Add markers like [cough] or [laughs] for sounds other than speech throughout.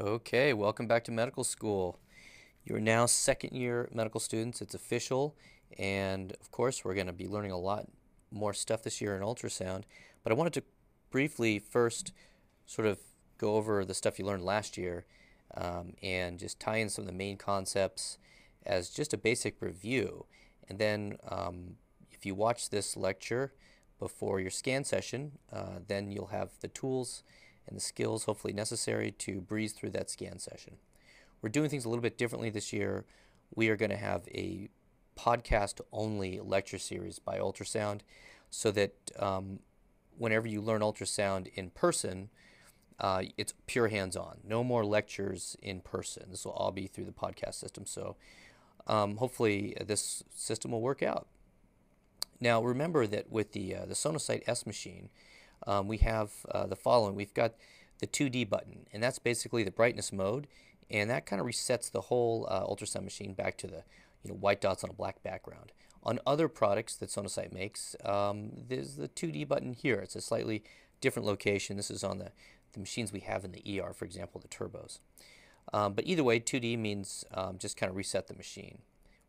Okay, welcome back to medical school. You're now second year medical students. It's official. And of course, we're going to be learning a lot more stuff this year in ultrasound. But I wanted to briefly first sort of go over the stuff you learned last year um, and just tie in some of the main concepts as just a basic review. And then um, if you watch this lecture before your scan session, uh, then you'll have the tools and the skills hopefully necessary to breeze through that scan session. We're doing things a little bit differently this year. We are going to have a podcast only lecture series by ultrasound so that um, whenever you learn ultrasound in person, uh, it's pure hands on. No more lectures in person. This will all be through the podcast system. So um, hopefully this system will work out. Now remember that with the, uh, the Sonosite S machine, um, we have uh, the following. We've got the 2D button, and that's basically the brightness mode, and that kind of resets the whole uh, ultrasound machine back to the you know white dots on a black background. On other products that Sonosite makes, um, there's the 2D button here. It's a slightly different location. This is on the, the machines we have in the ER, for example, the turbos. Um, but either way, 2D means um, just kind of reset the machine,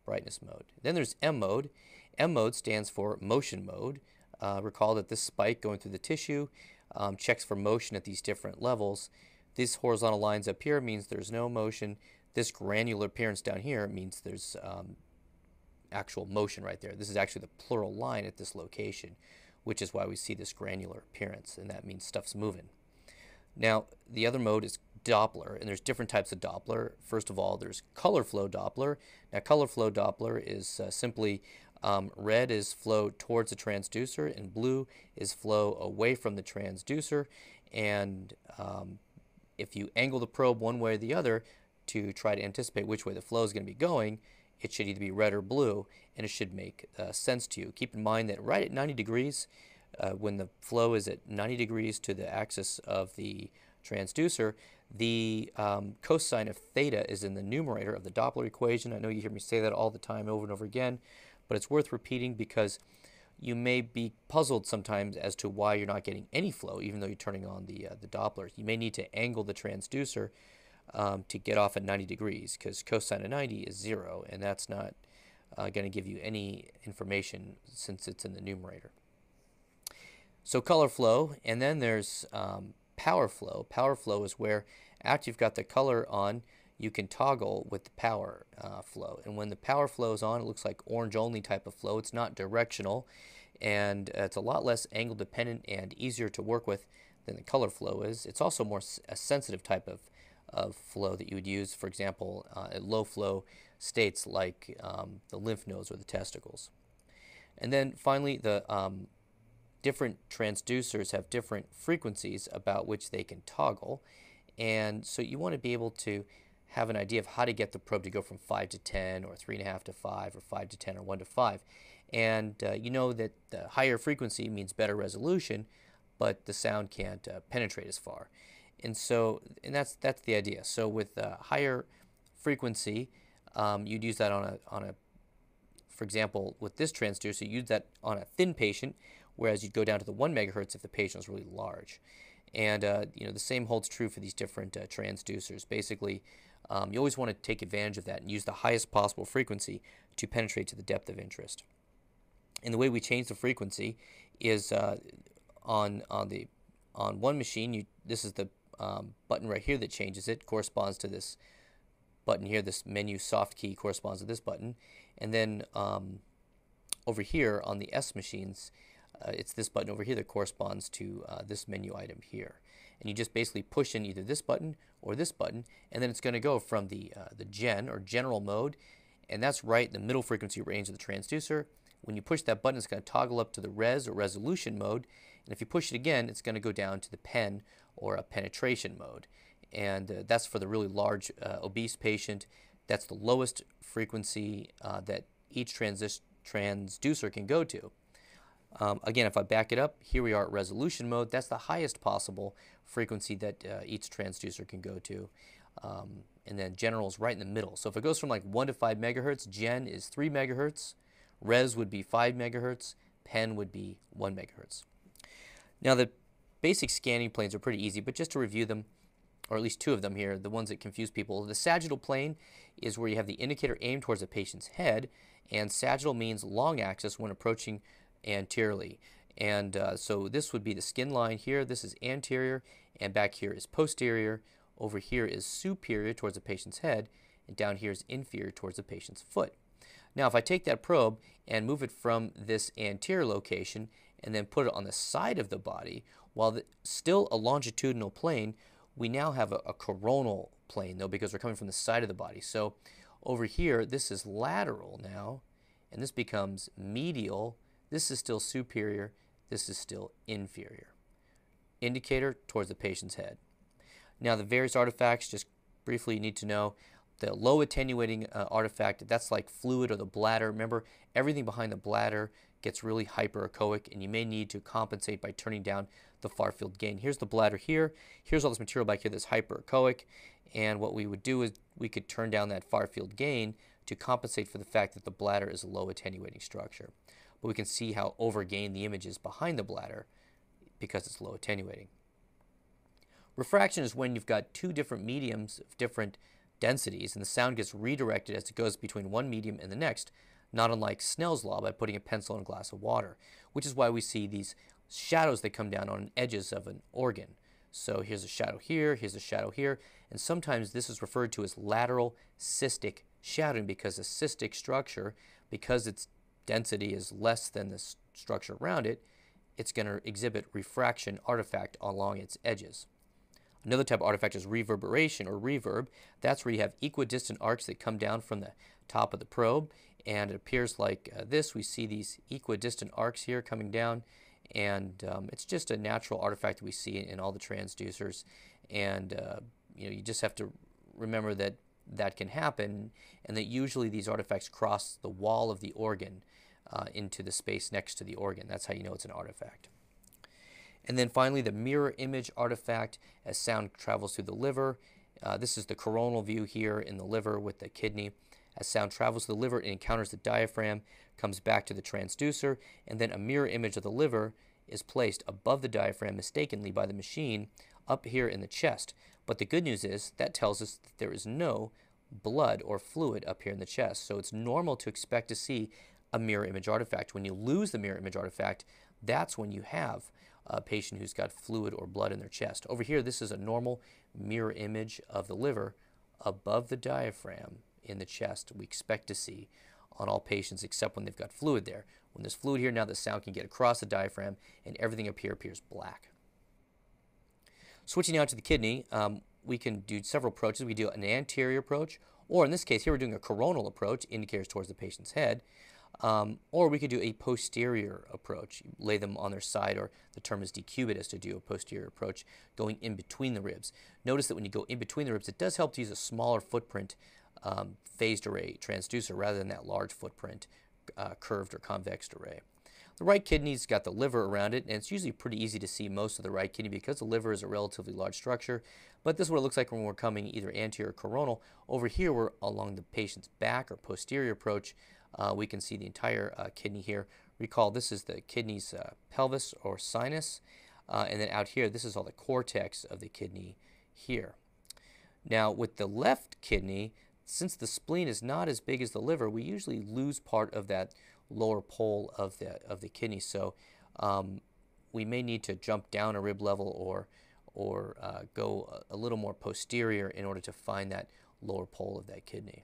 brightness mode. Then there's M mode. M mode stands for motion mode. Uh, recall that this spike going through the tissue um, checks for motion at these different levels. These horizontal lines up here means there's no motion. This granular appearance down here means there's um, actual motion right there. This is actually the pleural line at this location, which is why we see this granular appearance, and that means stuff's moving. Now, the other mode is Doppler, and there's different types of Doppler. First of all, there's color flow Doppler. Now, color flow Doppler is uh, simply um, red is flow towards the transducer, and blue is flow away from the transducer. And um, if you angle the probe one way or the other to try to anticipate which way the flow is going to be going, it should either be red or blue, and it should make uh, sense to you. Keep in mind that right at 90 degrees, uh, when the flow is at 90 degrees to the axis of the transducer, the um, cosine of theta is in the numerator of the Doppler equation. I know you hear me say that all the time over and over again but it's worth repeating because you may be puzzled sometimes as to why you're not getting any flow, even though you're turning on the, uh, the Dopplers. You may need to angle the transducer um, to get off at 90 degrees because cosine of 90 is zero, and that's not uh, going to give you any information since it's in the numerator. So color flow, and then there's um, power flow. Power flow is where after you've got the color on, you can toggle with the power uh, flow. And when the power flow is on, it looks like orange only type of flow. It's not directional and uh, it's a lot less angle dependent and easier to work with than the color flow is. It's also more a sensitive type of, of flow that you would use, for example, uh, at low flow states like um, the lymph nodes or the testicles. And then finally, the um, different transducers have different frequencies about which they can toggle. And so you want to be able to have an idea of how to get the probe to go from 5 to 10 or 3.5 to 5 or 5 to 10 or 1 to 5. And uh, you know that the higher frequency means better resolution, but the sound can't uh, penetrate as far. And so, and that's that's the idea. So with uh, higher frequency, um, you'd use that on a on a, for example, with this transducer, you'd use that on a thin patient, whereas you'd go down to the one megahertz if the patient was really large. And uh, you know the same holds true for these different uh, transducers. Basically, um, you always want to take advantage of that and use the highest possible frequency to penetrate to the depth of interest. And the way we change the frequency is uh, on on the on one machine. You this is the um, button right here that changes it corresponds to this button here. This menu soft key corresponds to this button, and then um, over here on the S machines, uh, it's this button over here that corresponds to uh, this menu item here and you just basically push in either this button or this button, and then it's going to go from the, uh, the gen or general mode, and that's right in the middle frequency range of the transducer. When you push that button, it's going to toggle up to the res or resolution mode, and if you push it again, it's going to go down to the pen or a penetration mode. And uh, that's for the really large uh, obese patient. That's the lowest frequency uh, that each transducer can go to. Um, again, if I back it up, here we are at resolution mode. That's the highest possible frequency that uh, each transducer can go to. Um, and then general is right in the middle. So if it goes from like 1 to 5 megahertz, gen is 3 megahertz, res would be 5 megahertz, pen would be 1 megahertz. Now the basic scanning planes are pretty easy, but just to review them, or at least two of them here, the ones that confuse people. The sagittal plane is where you have the indicator aimed towards the patient's head, and sagittal means long axis when approaching anteriorly. And uh, so this would be the skin line here. This is anterior, and back here is posterior. Over here is superior towards the patient's head, and down here is inferior towards the patient's foot. Now, if I take that probe and move it from this anterior location and then put it on the side of the body, while the, still a longitudinal plane, we now have a, a coronal plane, though, because we're coming from the side of the body. So over here, this is lateral now, and this becomes medial. This is still superior. This is still inferior. Indicator towards the patient's head. Now, the various artifacts, just briefly, you need to know the low attenuating uh, artifact, that's like fluid or the bladder. Remember, everything behind the bladder gets really hyperechoic, and you may need to compensate by turning down the far field gain. Here's the bladder here. Here's all this material back here that's hyperechoic. And what we would do is we could turn down that far field gain to compensate for the fact that the bladder is a low attenuating structure. But we can see how overgained the image is behind the bladder because it's low attenuating. Refraction is when you've got two different mediums of different densities and the sound gets redirected as it goes between one medium and the next, not unlike Snell's law by putting a pencil in a glass of water, which is why we see these shadows that come down on edges of an organ. So here's a shadow here, here's a shadow here, and sometimes this is referred to as lateral cystic shadowing because a cystic structure, because its density is less than the structure around it, it's going to exhibit refraction artifact along its edges. Another type of artifact is reverberation or reverb. That's where you have equidistant arcs that come down from the top of the probe and it appears like uh, this. We see these equidistant arcs here coming down and um, it's just a natural artifact that we see in all the transducers and uh, you know you just have to remember that that can happen and that usually these artifacts cross the wall of the organ uh, into the space next to the organ. That's how you know it's an artifact. And then finally, the mirror image artifact as sound travels through the liver. Uh, this is the coronal view here in the liver with the kidney. As sound travels to the liver, it encounters the diaphragm, comes back to the transducer, and then a mirror image of the liver is placed above the diaphragm mistakenly by the machine up here in the chest. But the good news is that tells us that there is no blood or fluid up here in the chest. So it's normal to expect to see a mirror image artifact. When you lose the mirror image artifact, that's when you have a patient who's got fluid or blood in their chest. Over here, this is a normal mirror image of the liver above the diaphragm in the chest we expect to see on all patients except when they've got fluid there. When there's fluid here, now the sound can get across the diaphragm and everything up here appears black. Switching now to the kidney, um, we can do several approaches. We do an anterior approach, or in this case here we're doing a coronal approach, indicators towards the patient's head. Um, or we could do a posterior approach, lay them on their side, or the term is decubitus to do a posterior approach, going in between the ribs. Notice that when you go in between the ribs, it does help to use a smaller footprint um, phased array transducer rather than that large footprint uh, curved or convex array. The right kidney's got the liver around it, and it's usually pretty easy to see most of the right kidney because the liver is a relatively large structure. But this is what it looks like when we're coming either anterior or coronal. Over here, we're along the patient's back or posterior approach. Uh, we can see the entire uh, kidney here. Recall this is the kidney's uh, pelvis or sinus, uh, and then out here, this is all the cortex of the kidney here. Now, with the left kidney, since the spleen is not as big as the liver, we usually lose part of that lower pole of the of the kidney. So um, we may need to jump down a rib level or or uh, go a, little more posterior in order to find that lower pole of that kidney.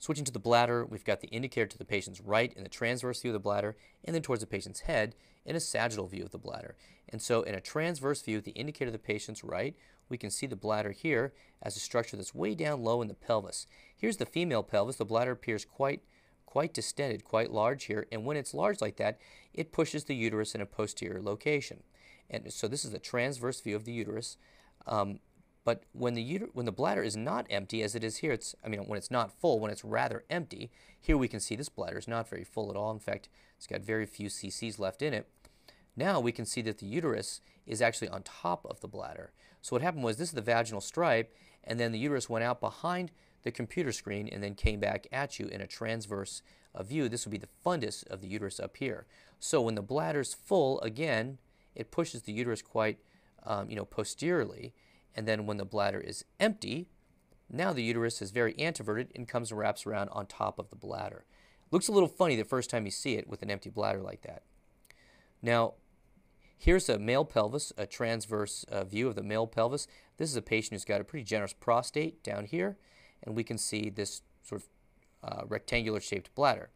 Switching to the bladder, we've got the indicator to the patient's right in the transverse view of the bladder, and then towards the patient's head in a sagittal view of the bladder. And so in a transverse view, the indicator of the patient's right, we can see the bladder here as a structure that's way down low in the pelvis. Here's the female pelvis. The bladder appears quite quite distended, quite large here, and when it's large like that, it pushes the uterus in a posterior location. And so this is a transverse view of the uterus. Um, but when the, when the bladder is not empty, as it is here, it's, I mean, when it's not full, when it's rather empty, here we can see this bladder is not very full at all. In fact, it's got very few cc's left in it. Now we can see that the uterus is actually on top of the bladder. So what happened was this is the vaginal stripe, and then the uterus went out behind the computer screen and then came back at you in a transverse uh, view. This would be the fundus of the uterus up here. So when the bladder's full, again, it pushes the uterus quite, um, you know, posteriorly. And then when the bladder is empty, now the uterus is very anteverted and comes and wraps around on top of the bladder. Looks a little funny the first time you see it with an empty bladder like that. Now, here's a male pelvis, a transverse uh, view of the male pelvis. This is a patient who's got a pretty generous prostate down here, and we can see this sort of uh, rectangular shaped bladder.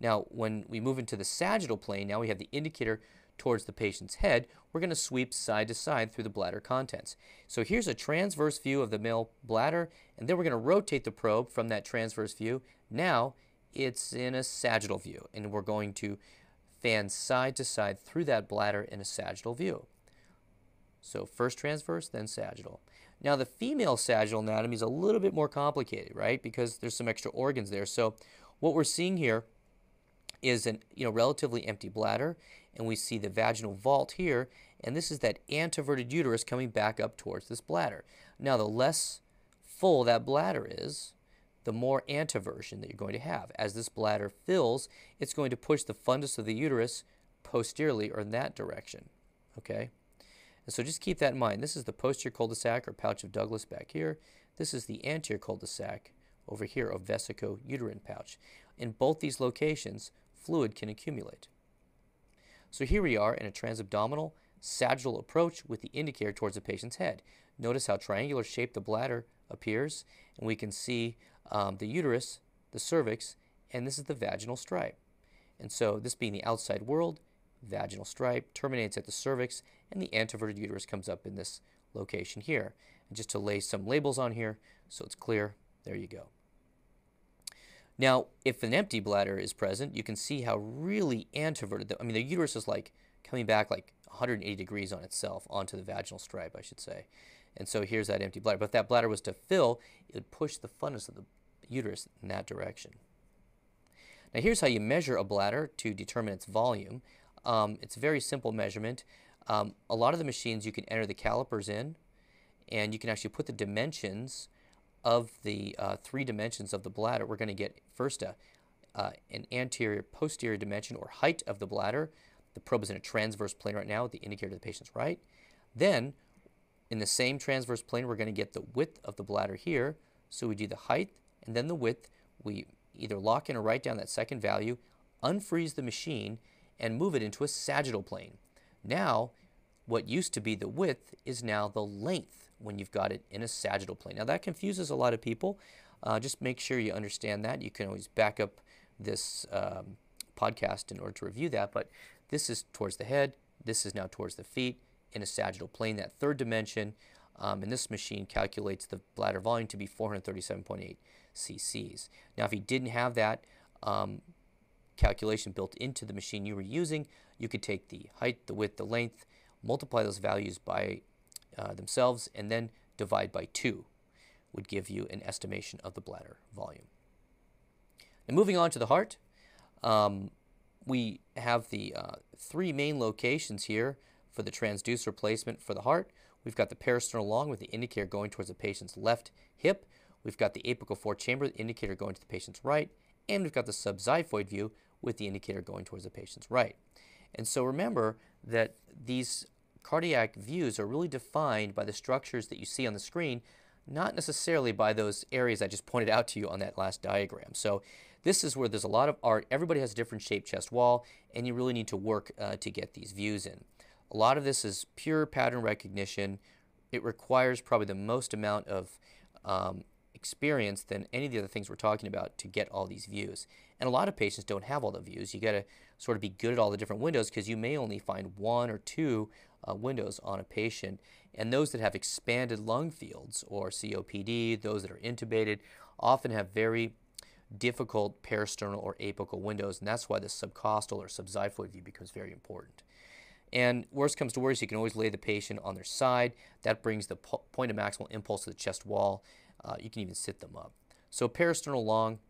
Now, when we move into the sagittal plane, now we have the indicator towards the patient's head, we're going to sweep side to side through the bladder contents. So here's a transverse view of the male bladder, and then we're going to rotate the probe from that transverse view. Now it's in a sagittal view, and we're going to fan side to side through that bladder in a sagittal view. So first transverse, then sagittal. Now the female sagittal anatomy is a little bit more complicated, right? Because there's some extra organs there. So what we're seeing here is an you know relatively empty bladder and we see the vaginal vault here and this is that anteverted uterus coming back up towards this bladder. Now the less full that bladder is, the more anteversion that you're going to have. As this bladder fills, it's going to push the fundus of the uterus posteriorly or in that direction. Okay? And so just keep that in mind. This is the posterior cul-de-sac or pouch of Douglas back here. This is the anterior cul-de-sac over here of vesico-uterine pouch. In both these locations, fluid can accumulate. So here we are in a transabdominal sagittal approach with the indicator towards the patient's head. Notice how triangular shaped the bladder appears, and we can see um, the uterus, the cervix, and this is the vaginal stripe. And so this being the outside world, vaginal stripe terminates at the cervix, and the anteverted uterus comes up in this location here. And just to lay some labels on here so it's clear, there you go. Now, if an empty bladder is present, you can see how really anteverted, the, I mean, the uterus is like coming back like 180 degrees on itself onto the vaginal stripe, I should say. And so here's that empty bladder. But if that bladder was to fill, it would push the fundus of the uterus in that direction. Now here's how you measure a bladder to determine its volume. Um, it's a very simple measurement. Um, a lot of the machines you can enter the calipers in and you can actually put the dimensions of the uh, three dimensions of the bladder. We're going to get first a, uh, an anterior posterior dimension or height of the bladder. The probe is in a transverse plane right now with the indicator to the patient's right. Then in the same transverse plane we're going to get the width of the bladder here. So we do the height and then the width. We either lock in or write down that second value, unfreeze the machine, and move it into a sagittal plane. Now, what used to be the width is now the length when you've got it in a sagittal plane. Now that confuses a lot of people. Uh, just make sure you understand that. You can always back up this um, podcast in order to review that, but this is towards the head, this is now towards the feet in a sagittal plane, that third dimension, um, and this machine calculates the bladder volume to be 437.8 cc's. Now, if you didn't have that um, calculation built into the machine you were using, you could take the height, the width, the length, multiply those values by uh, themselves, and then divide by 2 would give you an estimation of the bladder volume. Now, moving on to the heart, um, we have the uh, three main locations here for the transducer placement for the heart. We've got the parasternal long with the indicator going towards the patient's left hip. We've got the apical four chamber, the indicator going to the patient's right. And we've got the subxiphoid view with the indicator going towards the patient's right. And so remember that these cardiac views are really defined by the structures that you see on the screen, not necessarily by those areas I just pointed out to you on that last diagram. So this is where there's a lot of art. Everybody has a different shaped chest wall, and you really need to work uh, to get these views in. A lot of this is pure pattern recognition. It requires probably the most amount of um, experience than any of the other things we're talking about to get all these views. And a lot of patients don't have all the views. You got to sort of be good at all the different windows because you may only find one or two uh, windows on a patient. And those that have expanded lung fields or COPD, those that are intubated, often have very difficult parasternal or apical windows. And that's why the subcostal or subxiphoid view becomes very important. And worst comes to worst, you can always lay the patient on their side. That brings the po point of maximal impulse to the chest wall. Uh, you can even sit them up. So parasternal long,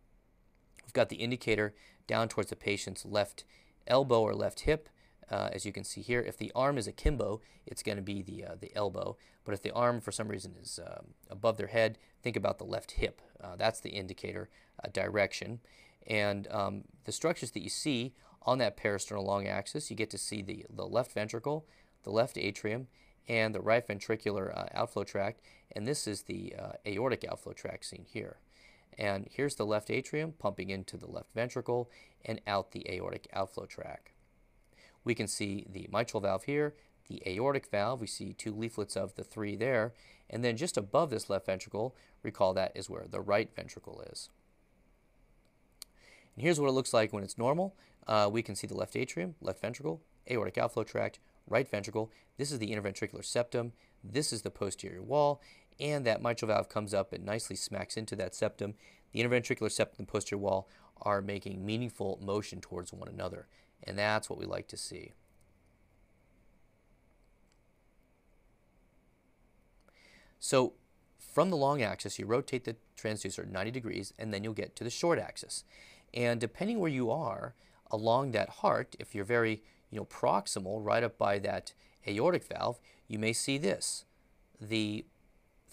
we've got the indicator down towards the patient's left elbow or left hip. Uh, as you can see here, if the arm is akimbo, it's going to be the, uh, the elbow. But if the arm, for some reason, is um, above their head, think about the left hip. Uh, that's the indicator uh, direction. And um, the structures that you see on that parasternal long axis, you get to see the, the left ventricle, the left atrium, and the right ventricular uh, outflow tract, and this is the uh, aortic outflow tract seen here. And here's the left atrium pumping into the left ventricle and out the aortic outflow tract. We can see the mitral valve here, the aortic valve, we see two leaflets of the three there, and then just above this left ventricle, recall that is where the right ventricle is. And here's what it looks like when it's normal. Uh, we can see the left atrium, left ventricle, aortic outflow tract, right ventricle. This is the interventricular septum. This is the posterior wall, and that mitral valve comes up and nicely smacks into that septum. The interventricular septum and posterior wall are making meaningful motion towards one another, and that's what we like to see. So from the long axis, you rotate the transducer 90 degrees, and then you'll get to the short axis. And depending where you are along that heart, if you're very you know, proximal, right up by that aortic valve, you may see this, the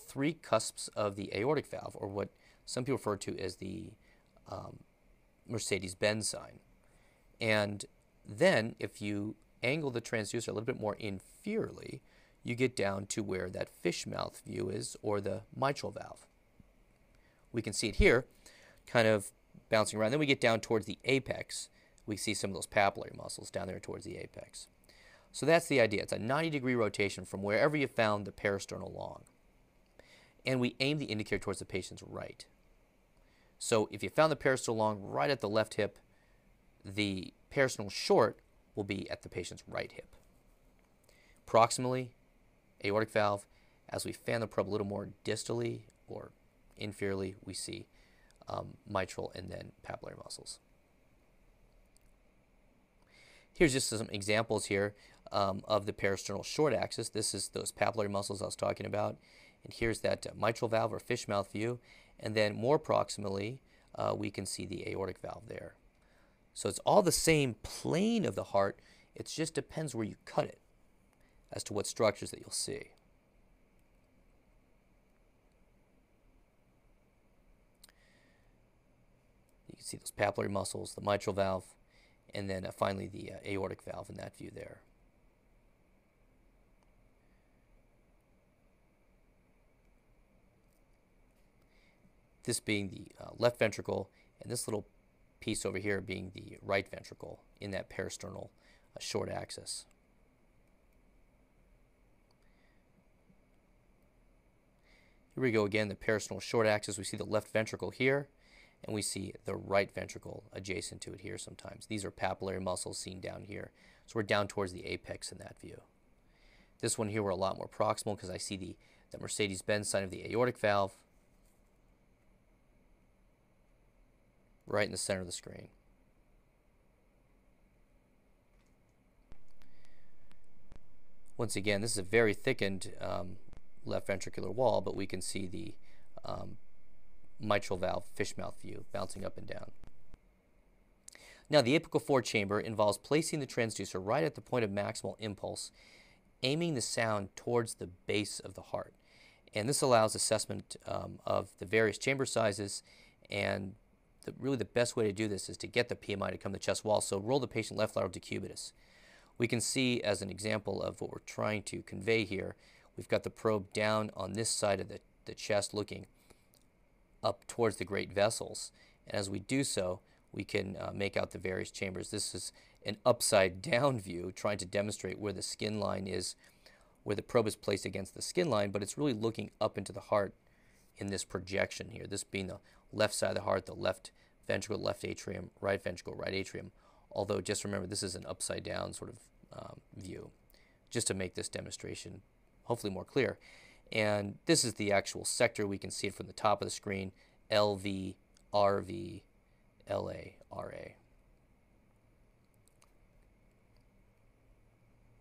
three cusps of the aortic valve, or what some people refer to as the um, Mercedes-Benz sign. And then if you angle the transducer a little bit more inferiorly, you get down to where that fish mouth view is, or the mitral valve. We can see it here, kind of bouncing around. Then we get down towards the apex. We see some of those papillary muscles down there towards the apex. So that's the idea. It's a 90 degree rotation from wherever you found the parasternal long. And we aim the indicator towards the patient's right. So if you found the parasternal long right at the left hip, the parasternal short will be at the patient's right hip. Proximally, aortic valve. As we fan the probe a little more distally or inferiorly, we see um, mitral and then papillary muscles. Here's just some examples here um, of the parasternal short axis. This is those papillary muscles I was talking about. And here's that uh, mitral valve or fish mouth view. And then more proximally, uh, we can see the aortic valve there. So it's all the same plane of the heart. It just depends where you cut it as to what structures that you'll see. You can see those papillary muscles, the mitral valve, and then uh, finally the uh, aortic valve in that view there. This being the uh, left ventricle, and this little piece over here being the right ventricle in that parasternal uh, short axis. Here we go again, the parasternal short axis. We see the left ventricle here, and we see the right ventricle adjacent to it here sometimes. These are papillary muscles seen down here. So we're down towards the apex in that view. This one here we're a lot more proximal because I see the, the Mercedes-Benz sign of the aortic valve right in the center of the screen. Once again, this is a very thickened um, left ventricular wall, but we can see the um, mitral valve fish mouth view bouncing up and down. Now, the apical four chamber involves placing the transducer right at the point of maximal impulse, aiming the sound towards the base of the heart. And this allows assessment um, of the various chamber sizes and the, really the best way to do this is to get the PMI to come to the chest wall. So roll the patient left lateral decubitus. We can see as an example of what we're trying to convey here We've got the probe down on this side of the, the chest looking up towards the great vessels. And as we do so, we can uh, make out the various chambers. This is an upside down [laughs] view trying to demonstrate where the skin line is, where the probe is placed against the skin line, but it's really looking up into the heart in this projection here, this being the left side of the heart, the left ventricle, left atrium, right ventricle, right atrium. Although just remember, this is an upside down sort of um, view, just to make this demonstration hopefully more clear. And this is the actual sector. We can see it from the top of the screen, LV, RV, LA, RA.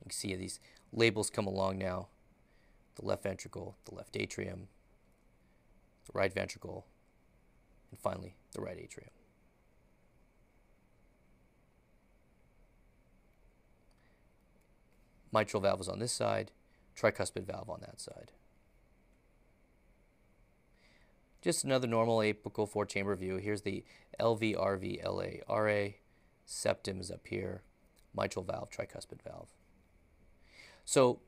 You can see these labels come along now. The left ventricle, the left atrium, the right ventricle, and finally the right atrium. Mitral valve is on this side, tricuspid valve on that side. Just another normal apical four chamber view. Here's the LV, RV, LA, RA. Septum is up here. Mitral valve, tricuspid valve. So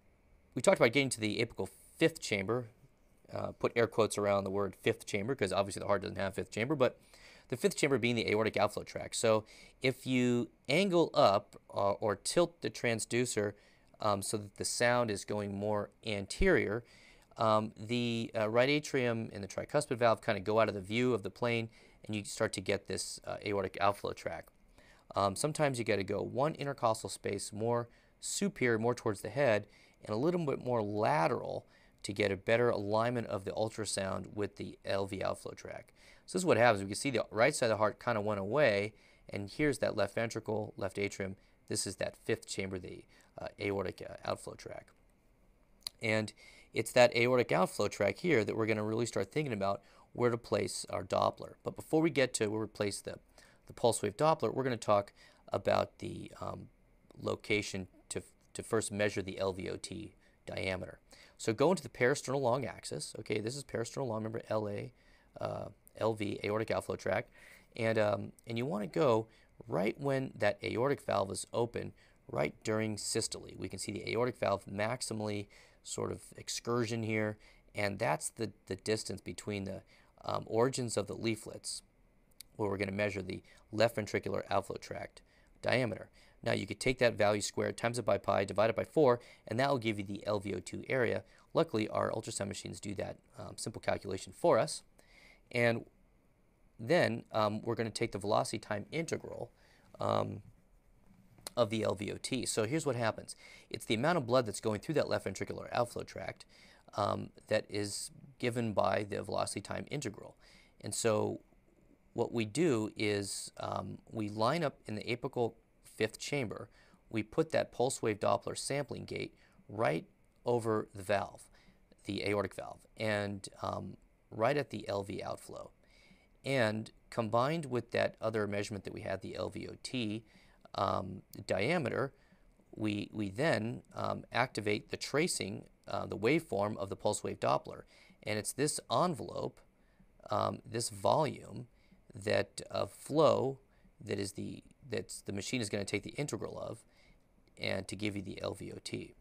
we talked about getting to the apical fifth chamber. Uh, put air quotes around the word fifth chamber because obviously the heart doesn't have fifth chamber, but the fifth chamber being the aortic outflow tract. So if you angle up uh, or tilt the transducer um, so that the sound is going more anterior, um, the uh, right atrium and the tricuspid valve kind of go out of the view of the plane and you start to get this uh, aortic outflow tract. Um, sometimes you got to go one intercostal space more superior, more towards the head, and a little bit more lateral to get a better alignment of the ultrasound with the LV outflow tract. So this is what happens. We can see the right side of the heart kind of went away, and here's that left ventricle, left atrium. This is that fifth chamber, the uh, aortic uh, outflow tract. And it's that aortic outflow tract here that we're going to really start thinking about where to place our Doppler. But before we get to where we place the, the pulse wave Doppler, we're going to talk about the um, location to, to first measure the LVOT diameter. So go into the parasternal long axis. Okay, this is parasternal long. Remember LA, uh, LV, aortic outflow tract. And, um, and you want to go right when that aortic valve is open, right during systole. We can see the aortic valve maximally sort of excursion here, and that's the, the distance between the um, origins of the leaflets, where we're going to measure the left ventricular outflow tract diameter. Now you could take that value squared, times it by pi, divide it by 4, and that will give you the LVOT area. Luckily, our ultrasound machines do that um, simple calculation for us. And then um, we're going to take the velocity time integral um, of the LVOT. So here's what happens. It's the amount of blood that's going through that left ventricular outflow tract um, that is given by the velocity time integral. And so what we do is um, we line up in the apical fifth chamber, we put that pulse wave Doppler sampling gate right over the valve, the aortic valve, and um, right at the LV outflow. And combined with that other measurement that we had, the LVOT um, diameter, we, we then um, activate the tracing, uh, the waveform of the pulse wave Doppler. And it's this envelope, um, this volume, that of flow that is the that the machine is going to take the integral of and to give you the LVOT,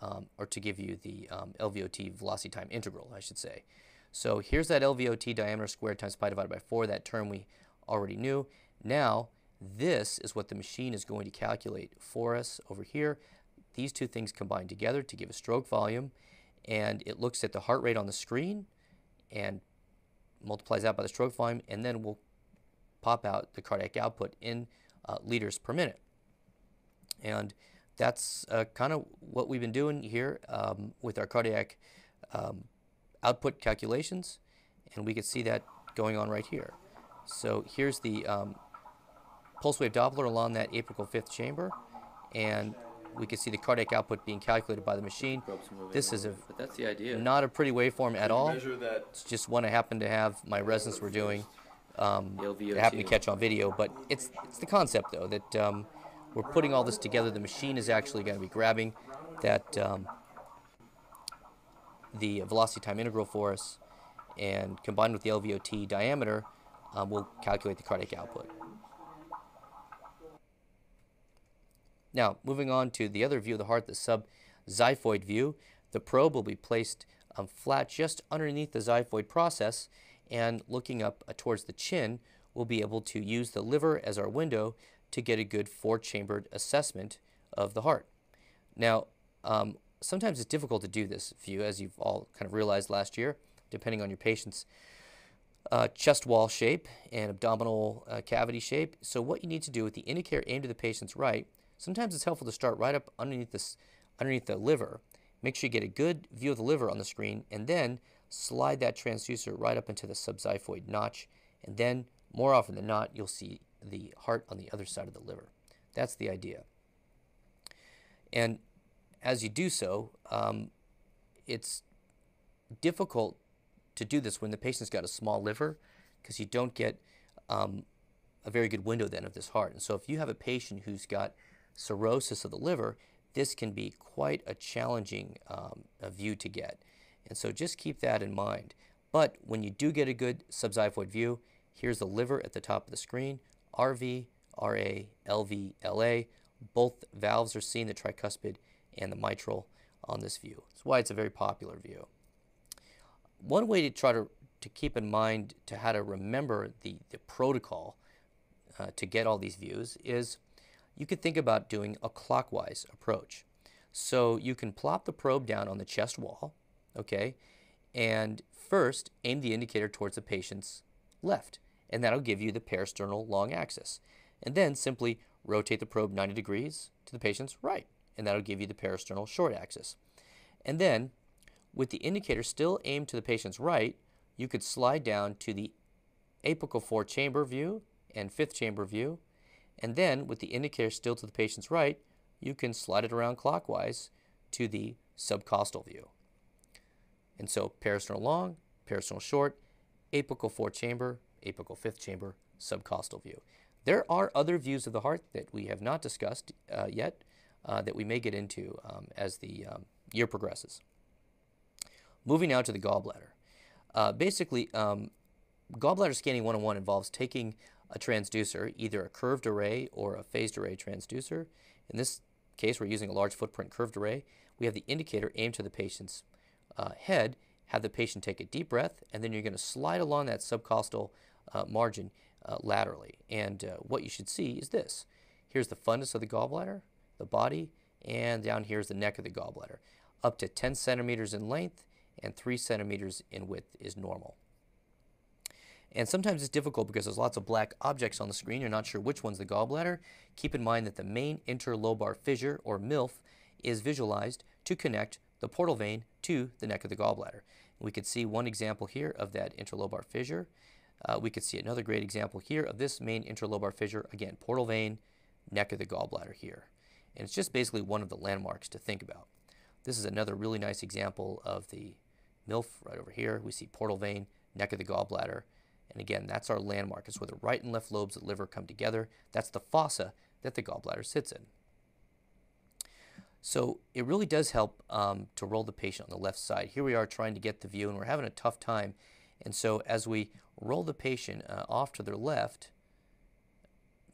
um, or to give you the um, LVOT velocity time integral, I should say. So here's that LVOT diameter squared times pi divided by 4, that term we already knew. Now, this is what the machine is going to calculate for us over here. These two things combine together to give a stroke volume, and it looks at the heart rate on the screen and multiplies that by the stroke volume, and then we'll pop out the cardiac output in uh, liters per minute. And that's uh, kind of what we've been doing here um, with our cardiac um, output calculations, and we can see that going on right here. So here's the um, pulse wave Doppler along that apical fifth chamber, and we can see the cardiac output being calculated by the machine. This is a but that's the idea. not a pretty waveform at all. That It's just one I happen to have my resonance we're doing um, LVOT. I happen to catch on video, but it's it's the concept though that um, we're putting all this together. The machine is actually going to be grabbing that um, the velocity time integral for us, and combined with the LVOT diameter, um, we'll calculate the cardiac output. Now, moving on to the other view of the heart, the subxiphoid view, the probe will be placed um, flat just underneath the xiphoid process, and looking up uh, towards the chin, we'll be able to use the liver as our window to get a good four-chambered assessment of the heart. Now, um, sometimes it's difficult to do this view, as you've all kind of realized last year, depending on your patient's uh, chest wall shape and abdominal uh, cavity shape. So what you need to do with the indicator aimed at the patient's right, sometimes it's helpful to start right up underneath this, underneath the liver. Make sure you get a good view of the liver on the screen, and then slide that transducer right up into the subxiphoid notch, and then more often than not, you'll see the heart on the other side of the liver. That's the idea. And as you do so, um, it's difficult to do this when the patient's got a small liver because you don't get um, a very good window then of this heart. And so if you have a patient who's got cirrhosis of the liver, this can be quite a challenging um, a view to get. And so just keep that in mind. But when you do get a good subxiphoid view, here's the liver at the top of the screen, RV, RA, LV, LA. Both valves are seen, the tricuspid and the mitral. on this view. That's why it's a very popular view. One way to try to, to keep in mind to how to remember the, the protocol uh, to get all these views is you could think about doing a clockwise approach. So you can plop the probe down on the chest wall, okay, and first aim the indicator towards the patient's left, and that'll give you the parasternal long axis. And then simply rotate the probe 90 degrees to the patient's right, and that'll give you the parasternal short axis. And then, with the indicator still aimed to the patient's right, you could slide down to the apical four chamber view and fifth chamber view, and then with the indicator still to the patient's right, you can slide it around clockwise to the subcostal view. And so parasternal long, parasternal short, apical fourth chamber, apical fifth chamber, subcostal view. There are other views of the heart that we have not discussed uh, yet uh, that we may get into um, as the um, year progresses. Moving now to the gallbladder. Uh, basically, um, gallbladder scanning 101 involves taking a transducer, either a curved array or a phased array transducer. In this case, we're using a large footprint curved array. We have the indicator aimed to the patient's uh, head, have the patient take a deep breath, and then you're going to slide along that subcostal uh, margin uh, laterally. And uh, what you should see is this. Here's the fundus of the gallbladder, the body, and down here is the neck of the gallbladder. Up to 10 centimeters in length and 3 centimeters in width is normal. And sometimes it's difficult because there's lots of black objects on the screen. You're not sure which one's the gallbladder. Keep in mind that the main interlobar fissure, or MILF, is visualized to connect the portal vein to the neck of the gallbladder. We could see one example here of that interlobar fissure. Uh, we could see another great example here of this main interlobar fissure. Again, portal vein, neck of the gallbladder here. And it's just basically one of the landmarks to think about. This is another really nice example of the MILF right over here. We see portal vein, neck of the gallbladder. And again, that's our landmark. It's where the right and left lobes of the liver come together. That's the fossa that the gallbladder sits in. So it really does help um, to roll the patient on the left side. Here we are trying to get the view and we're having a tough time. And so as we roll the patient uh, off to their left,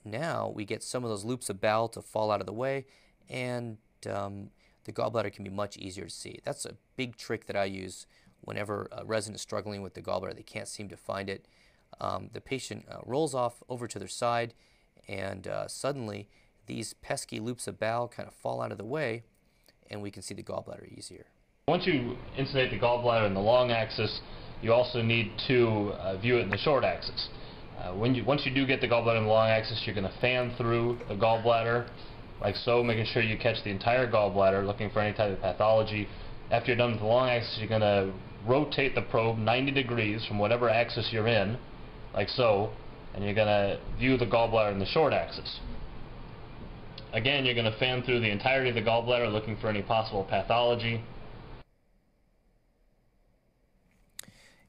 now we get some of those loops of bowel to fall out of the way and um, the gallbladder can be much easier to see. That's a big trick that I use whenever a resident is struggling with the gallbladder. They can't seem to find it. Um, the patient uh, rolls off over to their side and uh, suddenly these pesky loops of bowel kind of fall out of the way and we can see the gallbladder easier. Once you insufflate the gallbladder in the long axis, you also need to uh, view it in the short axis. Uh, when you, once you do get the gallbladder in the long axis, you're going to fan through the gallbladder like so, making sure you catch the entire gallbladder, looking for any type of pathology. After you're done with the long axis, you're going to rotate the probe 90 degrees from whatever axis you're in, like so, and you're going to view the gallbladder in the short axis. Again, you're going to fan through the entirety of the gallbladder looking for any possible pathology.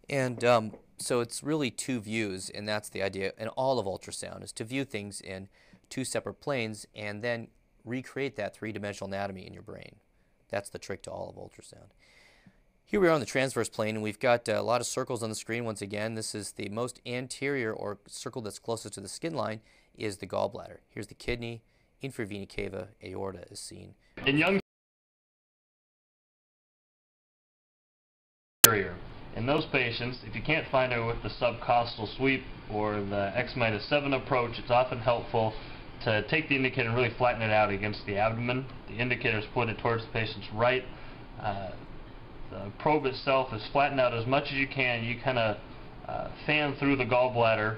And um, so it's really two views, and that's the idea in all of ultrasound, is to view things in two separate planes and then recreate that three-dimensional anatomy in your brain. That's the trick to all of ultrasound. Here we are on the transverse plane, and we've got uh, a lot of circles on the screen once again. This is the most anterior, or circle that's closest to the skin line, is the gallbladder. Here's the kidney, inferior vena cava, aorta is seen. In young in those patients, if you can't find it with the subcostal sweep or the X minus 7 approach, it's often helpful to take the indicator and really flatten it out against the abdomen. The indicator is pointed towards the patient's right. Uh, the probe itself is flattened out as much as you can. You kind of uh, fan through the gallbladder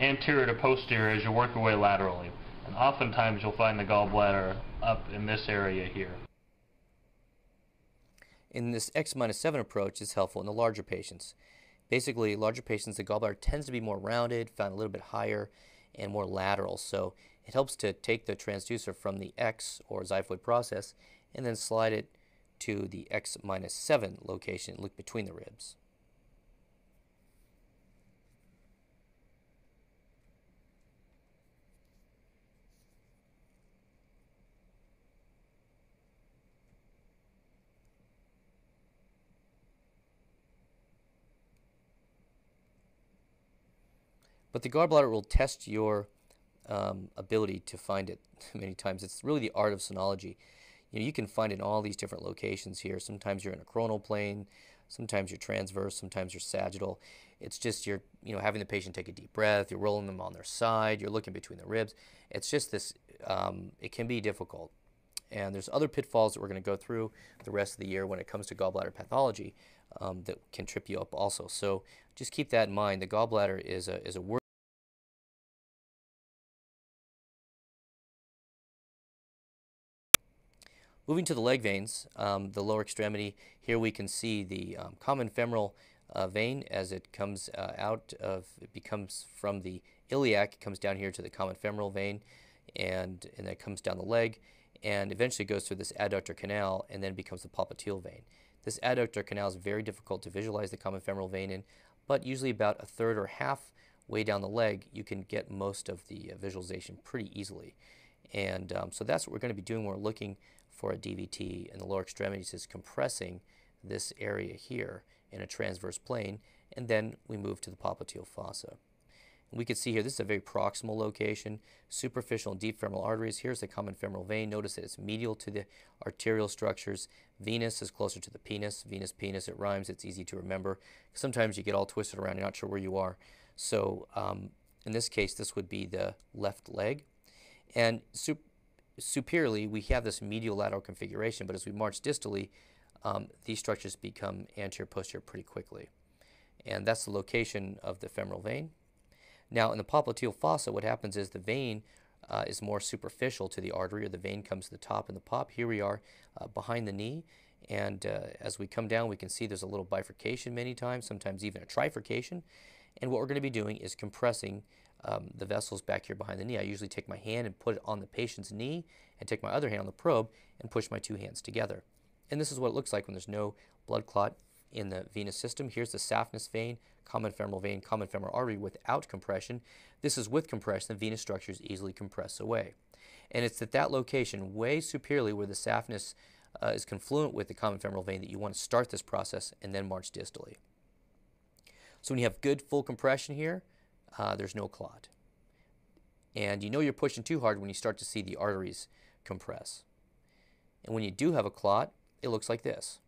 anterior to posterior as you work your way laterally. Oftentimes you'll find the gallbladder up in this area here. In this X minus 7 approach is helpful in the larger patients. Basically, larger patients, the gallbladder tends to be more rounded, found a little bit higher, and more lateral. So it helps to take the transducer from the X or xiphoid process and then slide it to the X minus 7 location, look between the ribs. But the gallbladder will test your um, ability to find it [laughs] many times. It's really the art of sonology. you know, you can find it in all these different locations here. Sometimes you're in a coronal plane, sometimes you're transverse, sometimes you're sagittal. It's just you're, you know, having the patient take a deep breath, you're rolling them on their side, you're looking between the ribs. It's just this, um, it can be difficult. And there's other pitfalls that we're going to go through the rest of the year when it comes to gallbladder pathology um, that can trip you up also. So just keep that in mind. The gallbladder is a, is a word. Moving to the leg veins, um, the lower extremity, here we can see the um, common femoral uh, vein as it comes uh, out of, it becomes from the iliac, it comes down here to the common femoral vein, and, and then it comes down the leg, and eventually goes through this adductor canal and then becomes the popliteal vein. This adductor canal is very difficult to visualize the common femoral vein in, but usually about a third or half way down the leg, you can get most of the uh, visualization pretty easily. And um, so that's what we're going to be doing. We're looking for a DVT in the lower extremities is compressing this area here in a transverse plane, and then we move to the popliteal fossa. And we can see here, this is a very proximal location, superficial and deep femoral arteries. Here's the common femoral vein. Notice that it's medial to the arterial structures. Venous is closer to the penis. Venous, penis, it rhymes. It's easy to remember. Sometimes you get all twisted around, you're not sure where you are. So um, in this case, this would be the left leg. And sup superiorly, we have this medial lateral configuration, but as we march distally, um, these structures become anterior posterior pretty quickly. And that's the location of the femoral vein. Now, in the popliteal fossa, what happens is the vein uh, is more superficial to the artery, or the vein comes to the top in the pop. Here we are uh, behind the knee, and uh, as we come down, we can see there's a little bifurcation many times, sometimes even a trifurcation. And what we're going to be doing is compressing um, the vessels back here behind the knee. I usually take my hand and put it on the patient's knee, and take my other hand on the probe and push my two hands together. And this is what it looks like when there's no blood clot in the venous system. Here's the saphenous vein, common femoral vein, common femoral artery without compression. This is with compression. The venous structures easily compress away. And it's at that location, way superiorly where the saphenous uh, is confluent with the common femoral vein, that you want to start this process and then march distally. So when you have good full compression here, uh, there's no clot. And you know you're pushing too hard when you start to see the arteries compress. And when you do have a clot, it looks like this.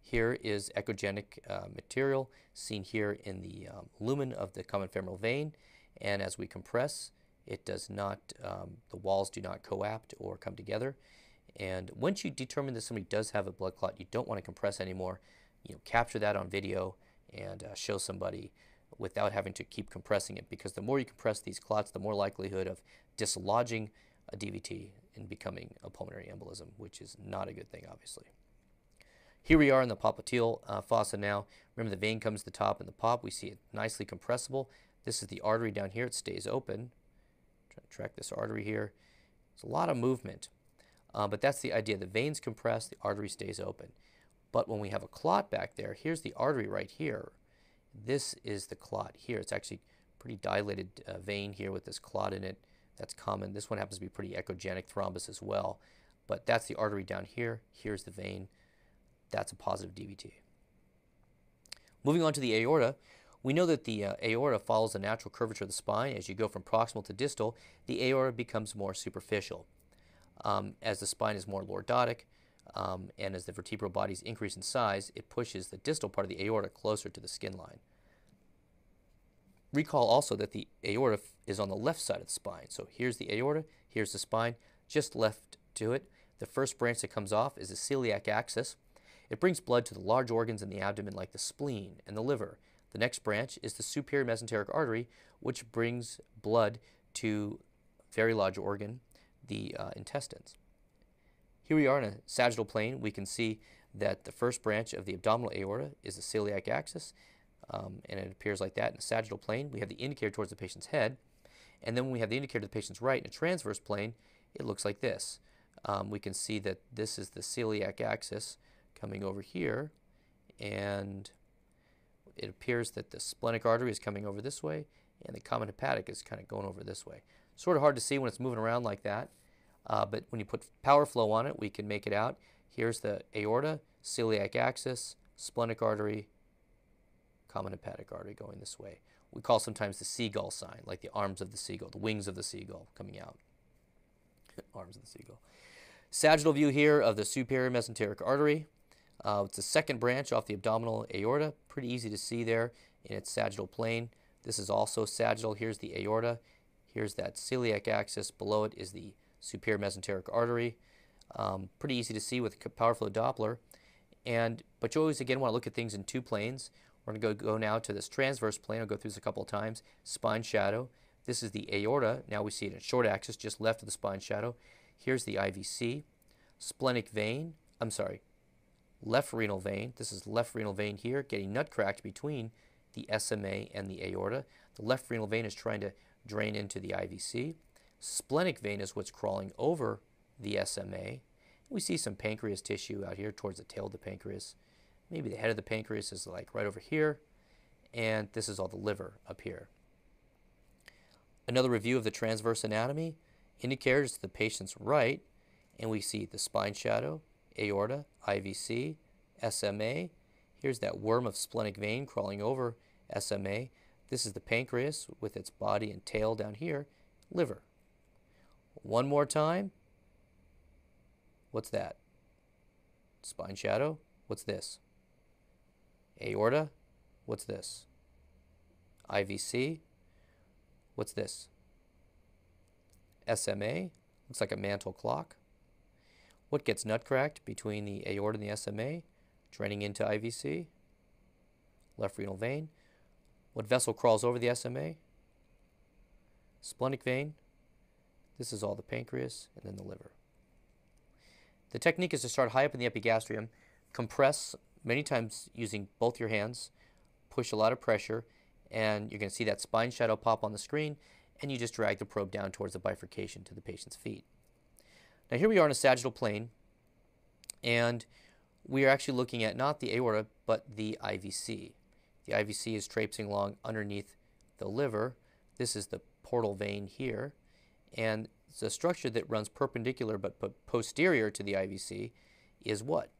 Here is echogenic uh, material seen here in the um, lumen of the common femoral vein. And as we compress, it does not, um, the walls do not coapt or come together. And once you determine that somebody does have a blood clot, you don't want to compress anymore. You know, capture that on video and uh, show somebody without having to keep compressing it because the more you compress these clots, the more likelihood of dislodging a DVT and becoming a pulmonary embolism, which is not a good thing, obviously. Here we are in the popliteal uh, fossa now. Remember the vein comes to the top in the pop. We see it nicely compressible. This is the artery down here. It stays open. Try to track this artery here. It's a lot of movement. Uh, but that's the idea. The veins compress, the artery stays open. But when we have a clot back there, here's the artery right here. This is the clot here. It's actually pretty dilated uh, vein here with this clot in it. That's common. This one happens to be pretty echogenic thrombus as well. But that's the artery down here. Here's the vein that's a positive DVT. Moving on to the aorta, we know that the uh, aorta follows the natural curvature of the spine. As you go from proximal to distal, the aorta becomes more superficial. Um, as the spine is more lordotic, um, and as the vertebral bodies increase in size, it pushes the distal part of the aorta closer to the skin line. Recall also that the aorta is on the left side of the spine. So here's the aorta, here's the spine, just left to it. The first branch that comes off is the celiac axis, it brings blood to the large organs in the abdomen like the spleen and the liver. The next branch is the superior mesenteric artery, which brings blood to very large organ, the uh, intestines. Here we are in a sagittal plane. We can see that the first branch of the abdominal aorta is the celiac axis, um, and it appears like that in a sagittal plane. We have the indicator towards the patient's head, and then when we have the indicator to the patient's right in a transverse plane, it looks like this. Um, we can see that this is the celiac axis, coming over here and it appears that the splenic artery is coming over this way and the common hepatic is kind of going over this way. Sort of hard to see when it's moving around like that, uh, but when you put power flow on it, we can make it out. Here's the aorta, celiac axis, splenic artery, common hepatic artery going this way. We call sometimes the seagull sign, like the arms of the seagull, the wings of the seagull coming out. [laughs] arms of the seagull. Sagittal view here of the superior mesenteric artery. Uh, it's the second branch off the abdominal aorta. Pretty easy to see there in its sagittal plane. This is also sagittal. Here's the aorta. Here's that celiac axis. Below it is the superior mesenteric artery. Um, pretty easy to see with power flow Doppler. And, but you always, again, want to look at things in two planes. We're going to go, go now to this transverse plane. I'll go through this a couple of times. Spine shadow. This is the aorta. Now we see it in short axis, just left of the spine shadow. Here's the IVC. Splenic vein. I'm sorry, left renal vein. This is left renal vein here, getting nut cracked between the SMA and the aorta. The left renal vein is trying to drain into the IVC. Splenic vein is what's crawling over the SMA. We see some pancreas tissue out here towards the tail of the pancreas. Maybe the head of the pancreas is like right over here. And this is all the liver up here. Another review of the transverse anatomy indicators to the patient's right, and we see the spine shadow, aorta, IVC, SMA. Here's that worm of splenic vein crawling over SMA. This is the pancreas with its body and tail down here, liver. One more time. What's that? Spine shadow. What's this? Aorta. What's this? IVC. What's this? SMA. Looks like a mantel clock. What gets nutcracked between the aorta and the SMA? Draining into IVC. Left renal vein. What vessel crawls over the SMA? Splenic vein. This is all the pancreas and then the liver. The technique is to start high up in the epigastrium, compress many times using both your hands, push a lot of pressure, and you're going to see that spine shadow pop on the screen, and you just drag the probe down towards the bifurcation to the patient's feet. Now here we are in a sagittal plane, and we are actually looking at not the aorta, but the IVC. The IVC is traipsing along underneath the liver. This is the portal vein here, and the structure that runs perpendicular but, posterior to the IVC is what?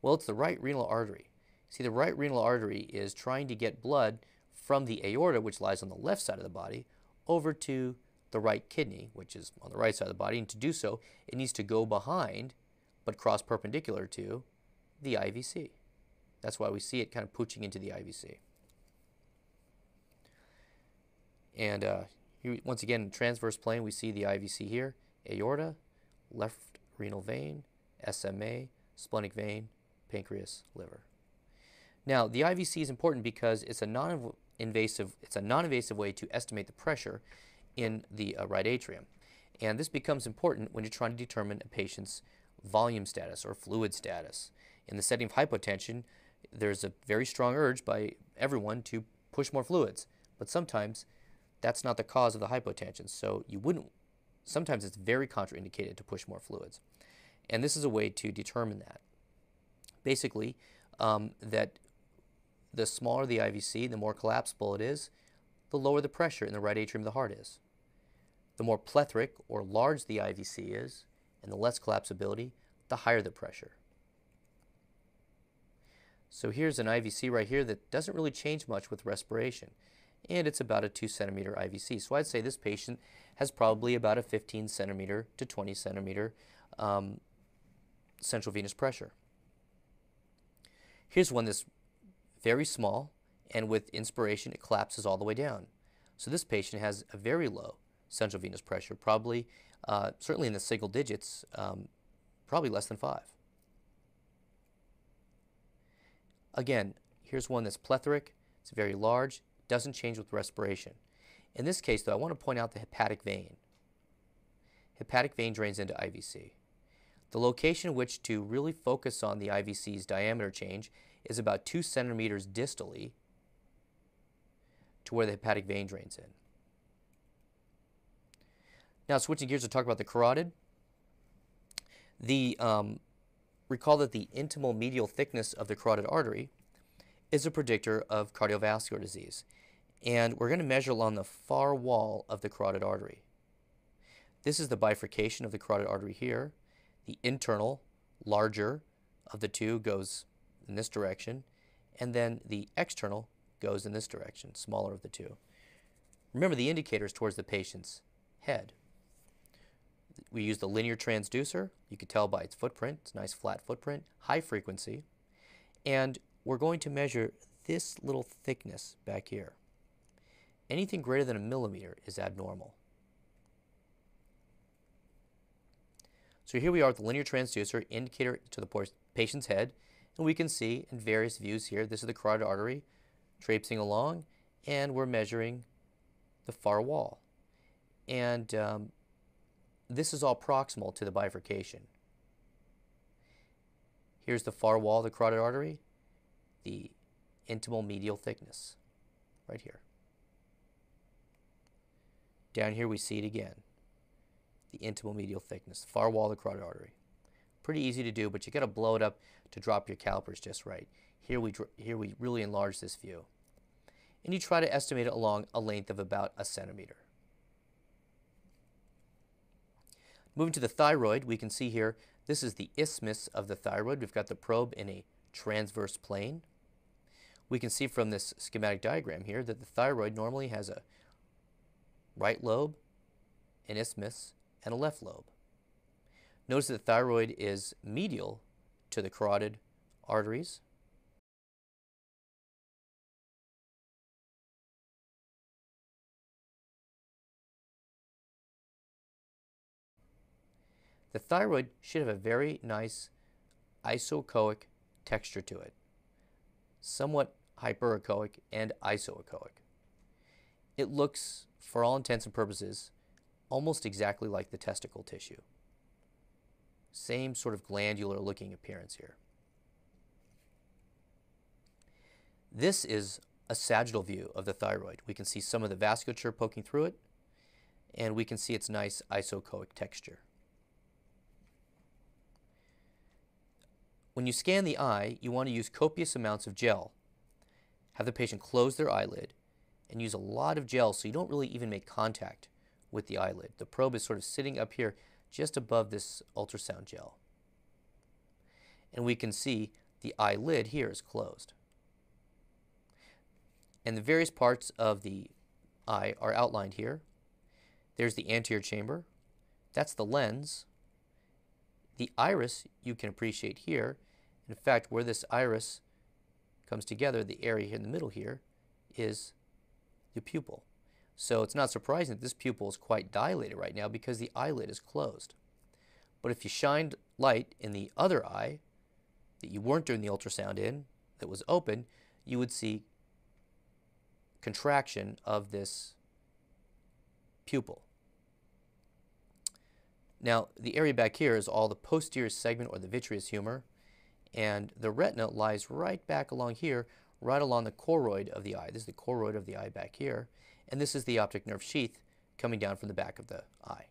Well, it's the right renal artery. See, the right renal artery is trying to get blood from the aorta, which lies on the left side of the body, over to the right kidney, which is on the right side of the body, and to do so, it needs to go behind, but cross perpendicular to, the IVC. That's why we see it kind of pooching into the IVC. And uh, here, once again, transverse plane, we see the IVC here, aorta, left renal vein, SMA, splenic vein, pancreas, liver. Now, the IVC is important because it's a non-invasive, it's a non-invasive way to estimate the pressure in the uh, right atrium. And this becomes important when you're trying to determine a patient's volume status or fluid status. In the setting of hypotension, there's a very strong urge by everyone to push more fluids, but sometimes that's not the cause of the hypotension. So you wouldn't, sometimes it's very contraindicated to push more fluids. And this is a way to determine that. Basically, um, that the smaller the IVC, the more collapsible it is, the lower the pressure in the right atrium of the heart is. The more plethoric or large the IVC is, and the less collapsibility, the higher the pressure. So here's an IVC right here that doesn't really change much with respiration. And it's about a 2 centimeter IVC. So I'd say this patient has probably about a 15 centimeter to 20 centimeter um, central venous pressure. Here's one that's very small, and with inspiration, it collapses all the way down. So this patient has a very low central venous pressure, probably, uh, certainly in the single digits, um, probably less than five. Again, here's one that's plethoric, it's very large, doesn't change with respiration. In this case, though, I want to point out the hepatic vein. Hepatic vein drains into IVC. The location in which to really focus on the IVC's diameter change is about 2 centimeters distally to where the hepatic vein drains in. Now switching gears to talk about the carotid. The, um, recall that the intimal medial thickness of the carotid artery is a predictor of cardiovascular disease. And we're going to measure along the far wall of the carotid artery. This is the bifurcation of the carotid artery here. The internal, larger of the two goes in this direction, and then the external goes in this direction, smaller of the two. Remember the indicators towards the patient's head. we use the linear transducer. You can tell by its footprint. It's a nice flat footprint, high frequency. And we're going to measure this little thickness back here. Anything greater than a millimeter is abnormal. So here we are with the linear transducer indicator to the patient's head, and we can see in various views here, this is the carotid artery traipsing along, and we're measuring the far wall. And um, this is all proximal to the bifurcation. Here's the far wall of the carotid artery, the intimal medial thickness, right here. Down here we see it again, the intimal medial thickness, far wall of the carotid artery. Pretty easy to do, but you got to blow it up to drop your calipers just right. Here we, here we really enlarge this view. And you try to estimate it along a length of about a centimeter. Moving to the thyroid, we can see here, this is the isthmus of the thyroid. We've got the probe in a transverse plane. We can see from this schematic diagram here that the thyroid normally has a right lobe, an isthmus, and a left lobe. Notice that the thyroid is medial to the carotid arteries. The thyroid should have a very nice isoechoic texture to it, somewhat hyperechoic and isoechoic. It looks, for all intents and purposes, almost exactly like the testicle tissue. Same sort of glandular looking appearance here. This is a sagittal view of the thyroid. We can see some of the vasculature poking through it, and we can see its nice isoechoic texture. When you scan the eye, you want to use copious amounts of gel. Have the patient close their eyelid and use a lot of gel so you don't really even make contact with the eyelid. The probe is sort of sitting up here just above this ultrasound gel. And we can see the eyelid here is closed. And the various parts of the eye are outlined here. There's the anterior chamber. That's the lens. The iris you can appreciate here in fact, where this iris comes together, the area here in the middle here, is the pupil. So it's not surprising that this pupil is quite dilated right now because the eyelid is closed. But if you shined light in the other eye that you weren't doing the ultrasound in, that was open, you would see contraction of this pupil. Now, the area back here is all the posterior segment or the vitreous humor. And the retina lies right back along here, right along the choroid of the eye. This is the choroid of the eye back here. And this is the optic nerve sheath coming down from the back of the eye.